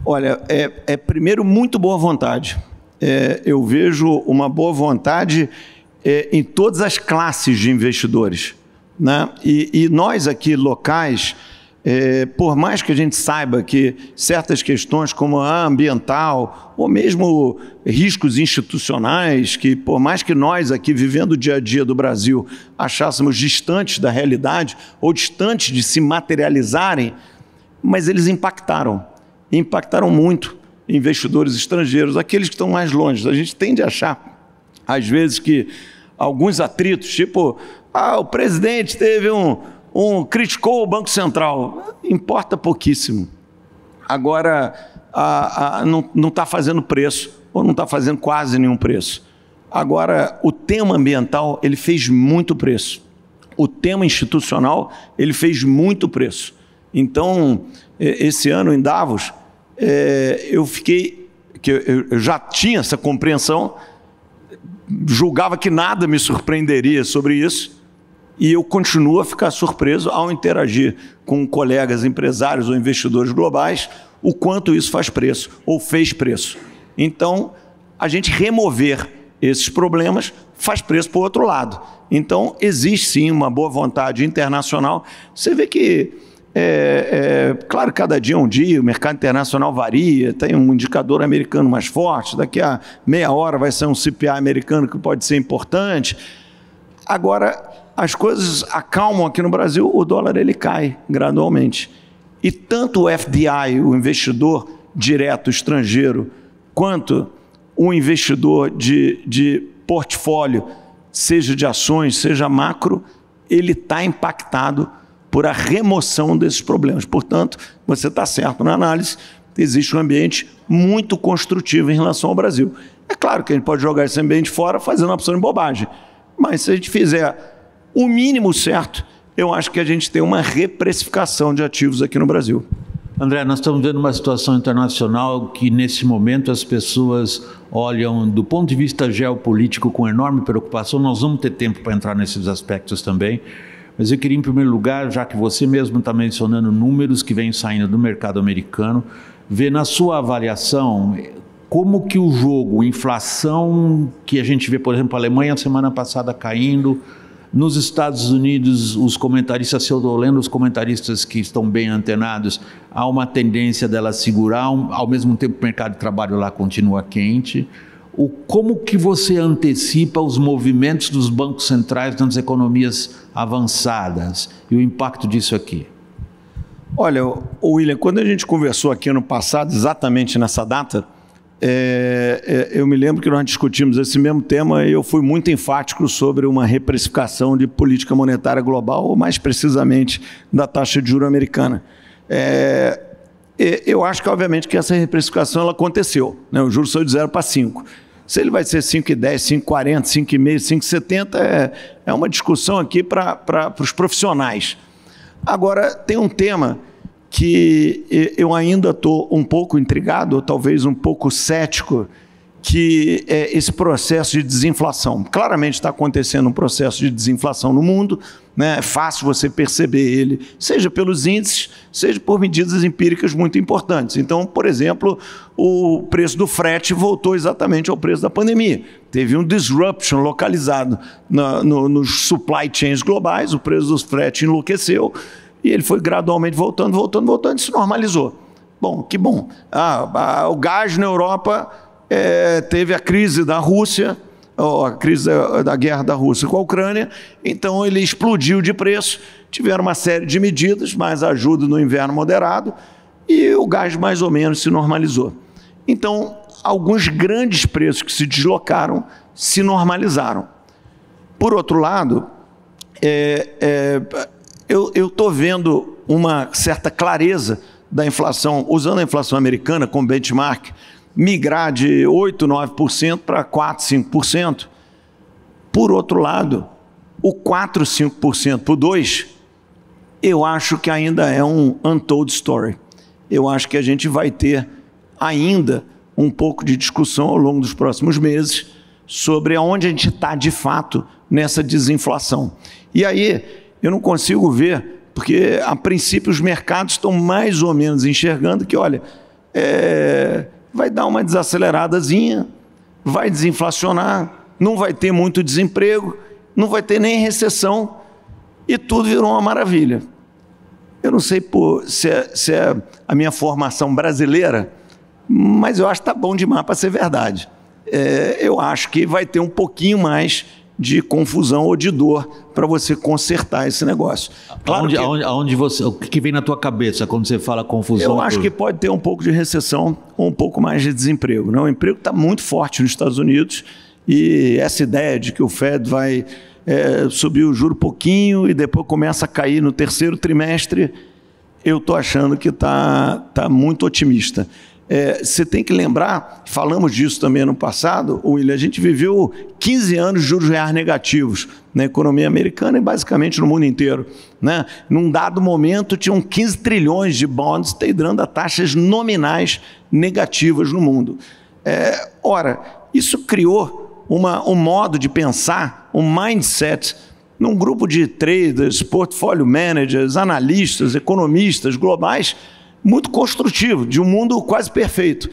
Olha, é, é primeiro muito boa vontade é, eu vejo uma boa vontade é, em todas as classes de investidores. Né? E, e nós aqui locais, é, por mais que a gente saiba que certas questões como a ambiental ou mesmo riscos institucionais, que por mais que nós aqui vivendo o dia a dia do Brasil achássemos distantes da realidade ou distantes de se materializarem, mas eles impactaram, impactaram muito investidores estrangeiros, aqueles que estão mais longe. A gente tende a achar, às vezes, que alguns atritos, tipo, ah, o presidente teve um, um criticou o Banco Central, importa pouquíssimo. Agora, a, a, não está fazendo preço, ou não está fazendo quase nenhum preço. Agora, o tema ambiental, ele fez muito preço. O tema institucional, ele fez muito preço. Então, esse ano em Davos, é, eu fiquei, que eu, eu já tinha essa compreensão, julgava que nada me surpreenderia sobre isso, e eu continuo a ficar surpreso ao interagir com colegas empresários ou investidores globais, o quanto isso faz preço ou fez preço. Então, a gente remover esses problemas faz preço para o outro lado. Então, existe sim uma boa vontade internacional. Você vê que, é, é, claro, cada dia é um dia, o mercado internacional varia, tem um indicador americano mais forte, daqui a meia hora vai ser um CPI americano que pode ser importante. Agora, as coisas acalmam aqui no Brasil, o dólar ele cai gradualmente. E tanto o FDI, o investidor direto estrangeiro, quanto o investidor de, de portfólio, seja de ações, seja macro, ele está impactado por a remoção desses problemas. Portanto, você está certo na análise, existe um ambiente muito construtivo em relação ao Brasil. É claro que a gente pode jogar esse ambiente fora fazendo uma opção de bobagem, mas se a gente fizer o mínimo certo, eu acho que a gente tem uma reprecificação de ativos aqui no Brasil. André, nós estamos vendo uma situação internacional que, nesse momento, as pessoas olham do ponto de vista geopolítico com enorme preocupação. Nós vamos ter tempo para entrar nesses aspectos também. Mas eu queria, em primeiro lugar, já que você mesmo está mencionando números que vêm saindo do mercado americano, ver na sua avaliação como que o jogo, inflação que a gente vê, por exemplo, a Alemanha semana passada caindo, nos Estados Unidos, os comentaristas, se eu estou lendo os comentaristas que estão bem antenados, há uma tendência dela segurar, ao mesmo tempo o mercado de trabalho lá continua quente. O, como que você antecipa os movimentos dos bancos centrais nas economias avançadas e o impacto disso aqui? Olha, William, quando a gente conversou aqui no passado, exatamente nessa data, é, é, eu me lembro que nós discutimos esse mesmo tema e eu fui muito enfático sobre uma reprecificação de política monetária global, ou mais precisamente da taxa de juro americana. É, eu acho que, obviamente, que essa reprecificação ela aconteceu. Né? O juro saiu de 0 para 5. Se ele vai ser 5,10, 5,40, 5,5, 5,70, é, é uma discussão aqui para os profissionais. Agora, tem um tema que eu ainda estou um pouco intrigado, ou talvez um pouco cético, que é esse processo de desinflação. Claramente está acontecendo um processo de desinflação no mundo, né? é fácil você perceber ele, seja pelos índices, seja por medidas empíricas muito importantes. Então, por exemplo, o preço do frete voltou exatamente ao preço da pandemia. Teve um disruption localizado na, no, nos supply chains globais, o preço do frete enlouqueceu e ele foi gradualmente voltando, voltando, voltando e se normalizou. Bom, que bom. Ah, o gás na Europa é, teve a crise da Rússia, a crise da, da, guerra da Rússia com a Ucrânia, então ele explodiu de preço. Tiveram uma série de medidas, mais ajuda no inverno moderado, e o gás mais ou menos se normalizou. Então, alguns grandes preços que se deslocaram se normalizaram. Por outro lado, é, é, eu estou vendo uma certa clareza da inflação, usando a inflação americana como benchmark, migrar de 8, 9% para 4, 5%. Por outro lado, o 4, 5% por 2, eu acho que ainda é um untold story. Eu acho que a gente vai ter ainda um pouco de discussão ao longo dos próximos meses sobre aonde a gente está de fato nessa desinflação. E aí, eu não consigo ver, porque a princípio os mercados estão mais ou menos enxergando que, olha, é, vai dar uma desaceleradazinha, vai desinflacionar, não vai ter muito desemprego, não vai ter nem recessão e tudo virou uma maravilha. Eu não sei por, se, é, se é a minha formação brasileira, mas eu acho que está bom demais para ser verdade. É, eu acho que vai ter um pouquinho mais de confusão ou de dor para você consertar esse negócio. Claro aonde, que, aonde, aonde, você, o que vem na tua cabeça quando você fala confusão? Eu acho que pode ter um pouco de recessão ou um pouco mais de desemprego. Não? O emprego está muito forte nos Estados Unidos e essa ideia de que o Fed vai é, subir o juro pouquinho e depois começa a cair no terceiro trimestre, eu estou achando que está tá muito otimista. É, você tem que lembrar, falamos disso também no passado, William, a gente viveu 15 anos de juros reais negativos na economia americana e basicamente no mundo inteiro. Né? Num dado momento, tinham 15 trilhões de bonds tradeando a taxas nominais negativas no mundo. É, ora, isso criou uma, um modo de pensar, um mindset, num grupo de traders, portfólio managers, analistas, economistas globais muito construtivo, de um mundo quase perfeito.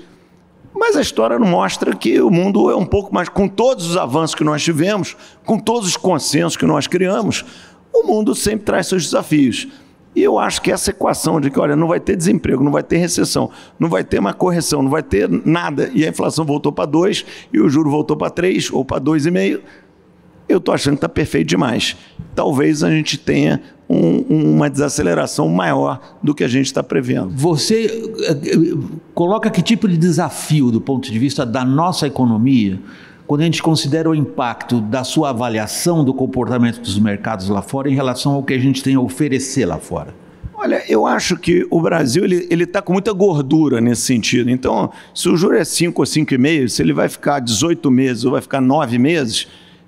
Mas a história não mostra que o mundo é um pouco mais, com todos os avanços que nós tivemos, com todos os consensos que nós criamos, o mundo sempre traz seus desafios. E eu acho que essa equação de que, olha, não vai ter desemprego, não vai ter recessão, não vai ter uma correção, não vai ter nada, e a inflação voltou para 2 e o juro voltou para 3 ou para 2,5, eu estou achando que está perfeito demais. Talvez a gente tenha um, uma desaceleração maior do que a gente está prevendo. Você eh, coloca que tipo de desafio do ponto de vista da nossa economia, quando a gente considera o impacto da sua avaliação do comportamento dos mercados lá fora em relação ao que a gente tem a oferecer lá fora? Olha, eu acho que o Brasil ele está com muita gordura nesse sentido. Então, se o juro é 5 ou 5,5, se ele vai ficar 18 meses ou vai ficar 9 meses,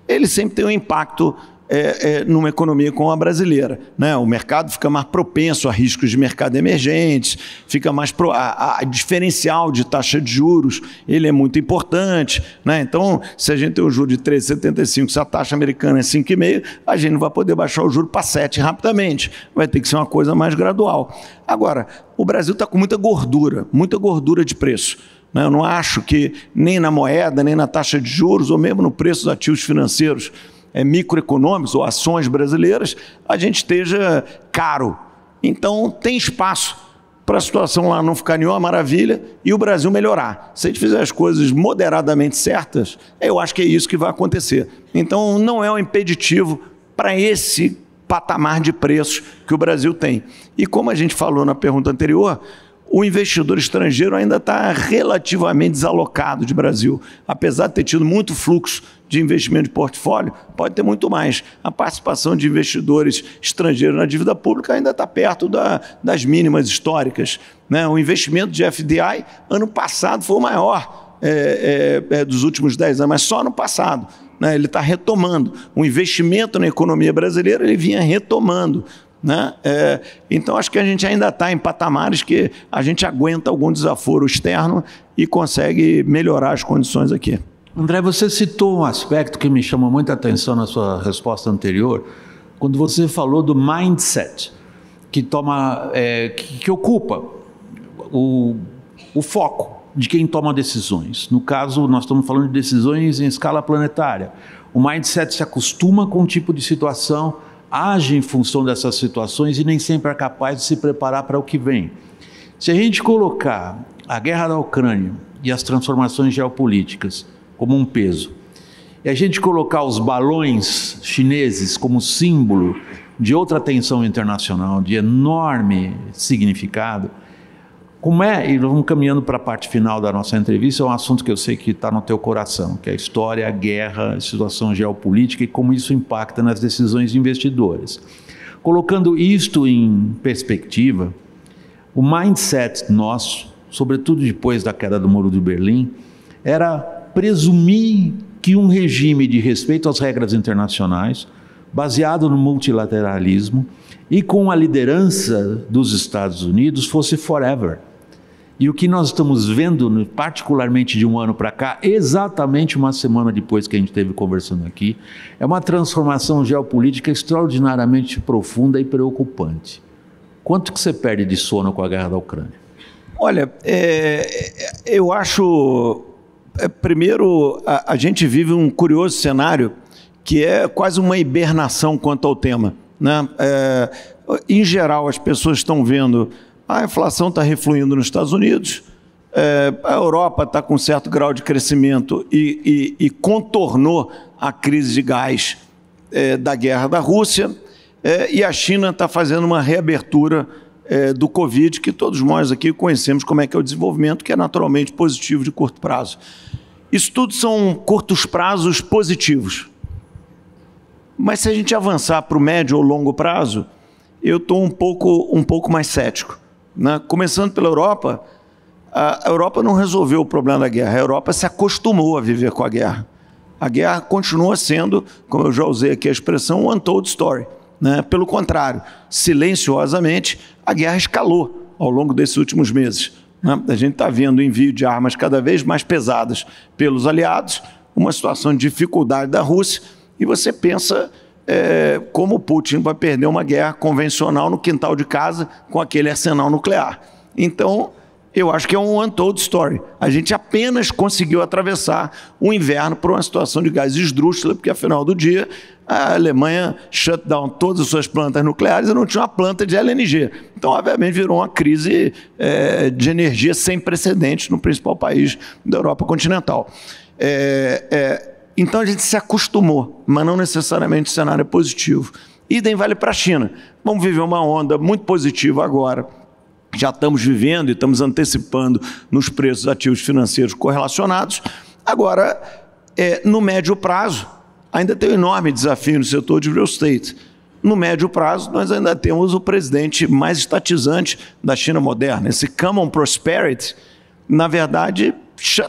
ele sempre tem um impacto é, é, numa economia como a brasileira. Né? O mercado fica mais propenso a riscos de mercado emergentes, fica mais pro, a, a, diferencial de taxa de juros ele é muito importante. Né? Então, se a gente tem o juro de 3,75, se a taxa americana é 5,5, a gente não vai poder baixar o juro para 7 rapidamente. Vai ter que ser uma coisa mais gradual. Agora, o Brasil está com muita gordura, muita gordura de preço. Né? Eu não acho que nem na moeda, nem na taxa de juros, ou mesmo no preço dos ativos financeiros, é, microeconômicos ou ações brasileiras, a gente esteja caro. Então, tem espaço para a situação lá não ficar nenhuma maravilha e o Brasil melhorar. Se a gente fizer as coisas moderadamente certas, eu acho que é isso que vai acontecer. Então, não é um impeditivo para esse patamar de preços que o Brasil tem. E como a gente falou na pergunta anterior, o investidor estrangeiro ainda está relativamente desalocado de Brasil. Apesar de ter tido muito fluxo de investimento de portfólio, pode ter muito mais. A participação de investidores estrangeiros na dívida pública ainda está perto da, das mínimas históricas. Né? O investimento de FDI, ano passado, foi o maior é, é, é, dos últimos 10 anos, mas só no passado. Né? Ele está retomando. O investimento na economia brasileira ele vinha retomando. Né? É, então, acho que a gente ainda está em patamares que a gente aguenta algum desaforo externo e consegue melhorar as condições aqui. André, você citou um aspecto que me chamou muita atenção na sua resposta anterior, quando você falou do mindset, que toma, é, que, que, ocupa o, o foco de quem toma decisões. No caso, nós estamos falando de decisões em escala planetária. O mindset se acostuma com um tipo de situação age em função dessas situações e nem sempre é capaz de se preparar para o que vem. Se a gente colocar a guerra da Ucrânia e as transformações geopolíticas como um peso, e a gente colocar os balões chineses como símbolo de outra tensão internacional de enorme significado, como é, e vamos caminhando para a parte final da nossa entrevista, é um assunto que eu sei que está no teu coração, que é a história, a guerra, a situação geopolítica e como isso impacta nas decisões de investidores. Colocando isto em perspectiva, o mindset nosso, sobretudo depois da queda do Muro de Berlim, era presumir que um regime de respeito às regras internacionais, baseado no multilateralismo e com a liderança dos Estados Unidos, fosse forever e o que nós estamos vendo, particularmente de um ano para cá, exatamente uma semana depois que a gente esteve conversando aqui, é uma transformação geopolítica extraordinariamente profunda e preocupante. Quanto que você perde de sono com a guerra da Ucrânia? Olha, é, eu acho. É, primeiro, a, a gente vive um curioso cenário que é quase uma hibernação quanto ao tema. Né? É, em geral, as pessoas estão vendo a inflação está refluindo nos Estados Unidos, é, a Europa está com certo grau de crescimento e, e, e contornou a crise de gás é, da guerra da Rússia, é, e a China está fazendo uma reabertura é, do Covid, que todos nós aqui conhecemos como é que é o desenvolvimento, que é naturalmente positivo de curto prazo. Isso tudo são curtos prazos positivos. Mas se a gente avançar para o médio ou longo prazo, eu estou um pouco, um pouco mais cético. Né? Começando pela Europa, a Europa não resolveu o problema da guerra, a Europa se acostumou a viver com a guerra. A guerra continua sendo, como eu já usei aqui a expressão, um untold story. Né? Pelo contrário, silenciosamente, a guerra escalou ao longo desses últimos meses. Né? A gente está vendo o envio de armas cada vez mais pesadas pelos aliados, uma situação de dificuldade da Rússia, e você pensa é, como Putin vai perder uma guerra convencional no quintal de casa com aquele arsenal nuclear. Então, eu acho que é um untold story. A gente apenas conseguiu atravessar o inverno por uma situação de gás esdrúxula, porque, afinal do dia, a Alemanha shut down todas as suas plantas nucleares e não tinha uma planta de LNG. Então, obviamente, virou uma crise é, de energia sem precedentes no principal país da Europa continental. É, é, então, a gente se acostumou, mas não necessariamente o cenário é positivo. Idem vale para a China. Vamos viver uma onda muito positiva agora já estamos vivendo e estamos antecipando nos preços ativos financeiros correlacionados. Agora, é, no médio prazo, ainda tem um enorme desafio no setor de real estate. No médio prazo, nós ainda temos o presidente mais estatizante da China moderna. Esse Common Prosperity, na verdade,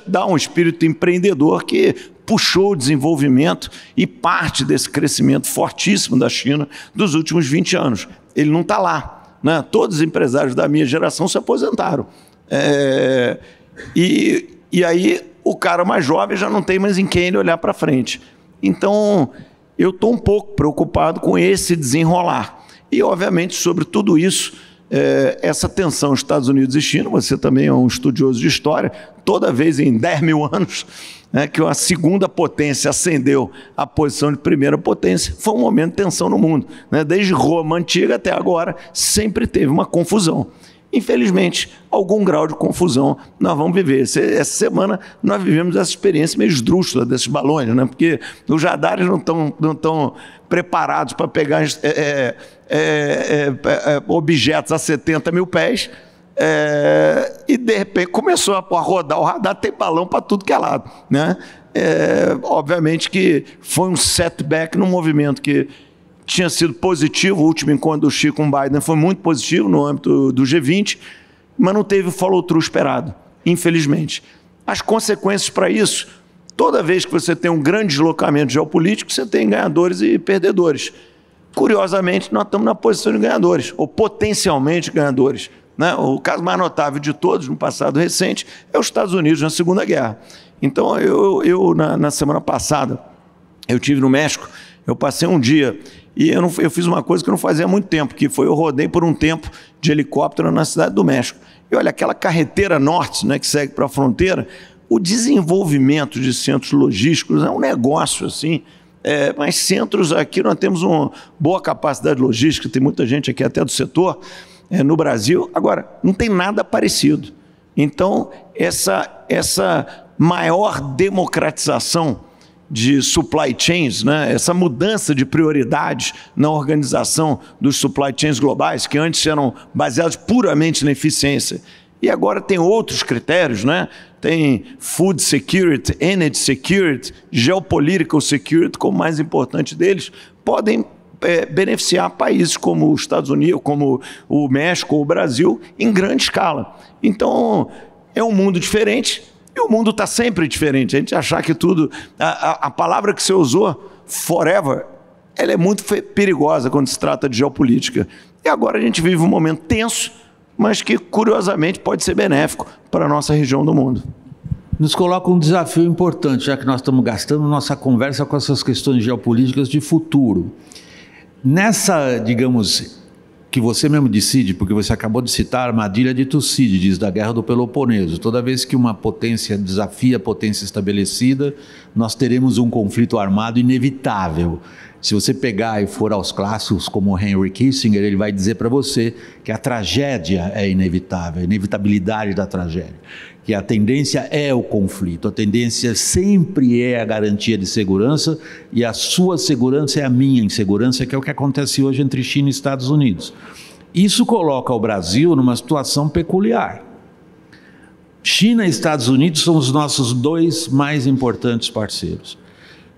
dá um espírito empreendedor que puxou o desenvolvimento e parte desse crescimento fortíssimo da China dos últimos 20 anos. Ele não está lá né? Todos os empresários da minha geração se aposentaram. É, e, e aí o cara mais jovem já não tem mais em quem ele olhar para frente. Então, eu estou um pouco preocupado com esse desenrolar. E, obviamente, sobre tudo isso, é, essa tensão Estados Unidos e China, você também é um estudioso de história, toda vez em 10 mil anos né, que a segunda potência ascendeu à posição de primeira potência, foi um momento de tensão no mundo. Né? Desde Roma antiga até agora, sempre teve uma confusão. Infelizmente, algum grau de confusão nós vamos viver. Essa semana nós vivemos essa experiência meio esdrúxula desses balões, né? porque os radares não estão não tão preparados para pegar é, é, é, é, objetos a 70 mil pés é, e de repente começou a rodar o radar, tem balão para tudo que é lado. Né? É, obviamente que foi um setback no movimento que tinha sido positivo. O último encontro do Chico com o Biden foi muito positivo no âmbito do G20, mas não teve o follow-through esperado, infelizmente. As consequências para isso, toda vez que você tem um grande deslocamento geopolítico, você tem ganhadores e perdedores. Curiosamente, nós estamos na posição de ganhadores, ou potencialmente ganhadores. Né? O caso mais notável de todos, no passado recente, é os Estados Unidos na Segunda Guerra. Então, eu, eu na, na semana passada, eu tive no México, eu passei um dia e eu, não, eu, fiz uma coisa que eu não fazia há muito tempo, que foi eu rodei por um tempo de helicóptero na cidade do México. E olha, aquela carreteira norte né, que segue para a fronteira, o desenvolvimento de centros logísticos é um negócio assim. É, mas centros aqui nós temos uma boa capacidade logística, tem muita gente aqui até do setor, é, no Brasil. Agora, não tem nada parecido. Então, essa, essa maior democratização de supply chains, né? essa mudança de prioridades na organização dos supply chains globais, que antes eram baseados puramente na eficiência, e agora tem outros critérios, né? Tem food security, energy security, geopolitical security, como mais importante deles, podem é, beneficiar países como os Estados Unidos, como o México ou o Brasil, em grande escala. Então, é um mundo diferente e o mundo está sempre diferente. A gente achar que tudo. A, a, a palavra que você usou, forever, ela é muito perigosa quando se trata de geopolítica. E agora a gente vive um momento tenso, mas que, curiosamente, pode ser benéfico para a nossa região do mundo nos coloca um desafio importante, já que nós estamos gastando nossa conversa com essas questões geopolíticas de futuro. Nessa, digamos, que você mesmo decide, porque você acabou de citar a armadilha de Tucídides, da Guerra do Peloponeso. Toda vez que uma potência desafia a potência estabelecida, nós teremos um conflito armado inevitável. Se você pegar e for aos clássicos como Henry Kissinger, ele vai dizer para você que a tragédia é inevitável, a inevitabilidade da tragédia que a tendência é o conflito, a tendência sempre é a garantia de segurança e a sua segurança é a minha insegurança, que é o que acontece hoje entre China e Estados Unidos. Isso coloca o Brasil numa situação peculiar. China e Estados Unidos são os nossos dois mais importantes parceiros.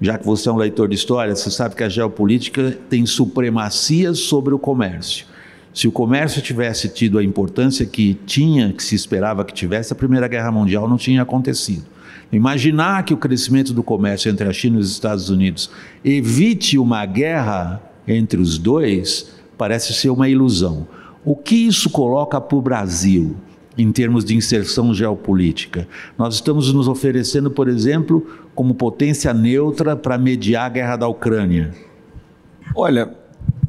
Já que você é um leitor de história, você sabe que a geopolítica tem supremacia sobre o comércio. Se o comércio tivesse tido a importância que tinha, que se esperava que tivesse, a Primeira Guerra Mundial não tinha acontecido. Imaginar que o crescimento do comércio entre a China e os Estados Unidos evite uma guerra entre os dois parece ser uma ilusão. O que isso coloca para o Brasil em termos de inserção geopolítica? Nós estamos nos oferecendo, por exemplo, como potência neutra para mediar a guerra da Ucrânia. Olha,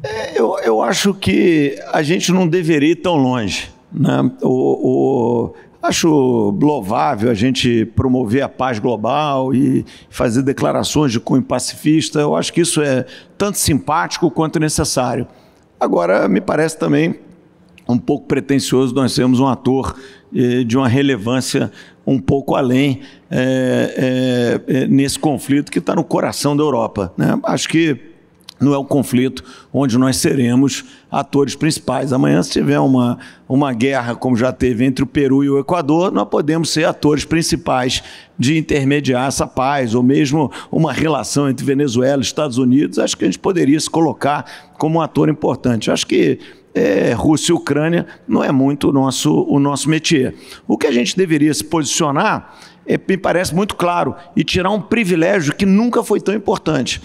é, eu, eu acho que a gente não deveria ir tão longe. Né? O, o, Acho louvável a gente promover a paz global e fazer declarações de cunho pacifista. Eu acho que isso é tanto simpático quanto necessário. Agora, me parece também um pouco pretensioso nós sermos um ator eh, de uma relevância um pouco além é, é, nesse conflito que está no coração da Europa. Né? Acho que não é um conflito onde nós seremos atores principais. Amanhã, se tiver uma, uma guerra, como já teve entre o Peru e o Equador, nós podemos ser atores principais de intermediar essa paz, ou mesmo uma relação entre Venezuela e Estados Unidos. Acho que a gente poderia se colocar como um ator importante. Acho que é, Rússia e Ucrânia não é muito o nosso, o nosso métier. O que a gente deveria se posicionar é, me parece muito claro e tirar um privilégio que nunca foi tão importante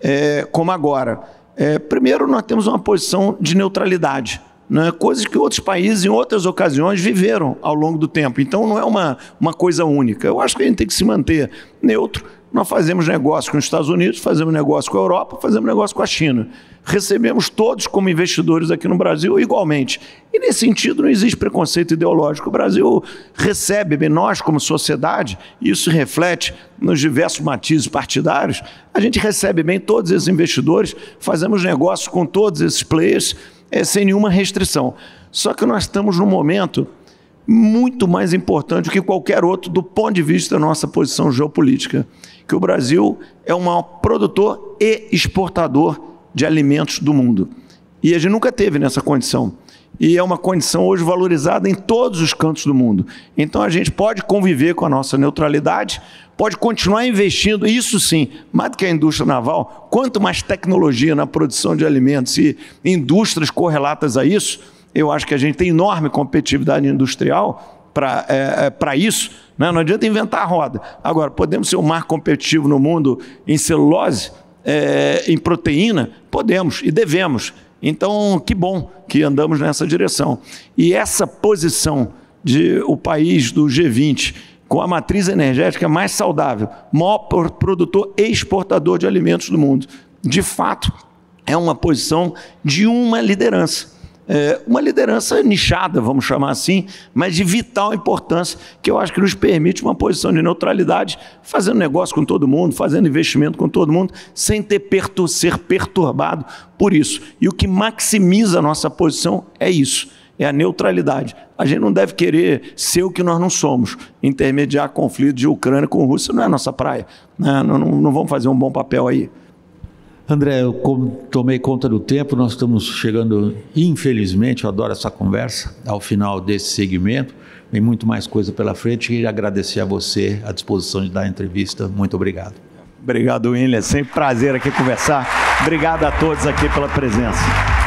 é, como agora. É, primeiro, nós temos uma posição de neutralidade, né? coisas que outros países, em outras ocasiões, viveram ao longo do tempo. Então, não é uma, uma coisa única. Eu acho que a gente tem que se manter neutro nós fazemos negócio com os Estados Unidos, fazemos negócio com a Europa, fazemos negócio com a China. Recebemos todos como investidores aqui no Brasil igualmente. E nesse sentido não existe preconceito ideológico. O Brasil recebe bem, nós como sociedade, e isso reflete nos diversos matizes partidários, a gente recebe bem todos esses investidores, fazemos negócio com todos esses players é, sem nenhuma restrição. Só que nós estamos num momento muito mais importante do que qualquer outro do ponto de vista da nossa posição geopolítica que o Brasil é o maior produtor e exportador de alimentos do mundo. E a gente nunca teve nessa condição. E é uma condição hoje valorizada em todos os cantos do mundo. Então a gente pode conviver com a nossa neutralidade, pode continuar investindo, isso sim, mais do que a indústria naval, quanto mais tecnologia na produção de alimentos e indústrias correlatas a isso, eu acho que a gente tem enorme competitividade industrial para é, é isso. Né? Não adianta inventar a roda. Agora, podemos ser o mais competitivo no mundo em celulose, é, em proteína? Podemos e devemos. Então, que bom que andamos nessa direção. E essa posição de o país do G20 com a matriz energética mais saudável, maior produtor e exportador de alimentos do mundo, de fato, é uma posição de uma liderança é, uma liderança nichada, vamos chamar assim, mas de vital importância, que eu acho que nos permite uma posição de neutralidade, fazendo negócio com todo mundo, fazendo investimento com todo mundo, sem ter pertur ser perturbado por isso. E o que maximiza a nossa posição é isso. É a neutralidade. A gente não deve querer ser o que nós não somos. Intermediar conflito de Ucrânia com Rússia não é nossa praia. Né? Não, não, não vamos fazer um bom papel aí. André, eu tomei conta do tempo, nós estamos chegando, infelizmente, eu adoro essa conversa, ao final desse segmento. Tem muito mais coisa pela frente e agradecer a você a disposição de dar a entrevista. Muito obrigado. Obrigado, William. Sempre prazer aqui conversar. Obrigado a todos aqui pela presença.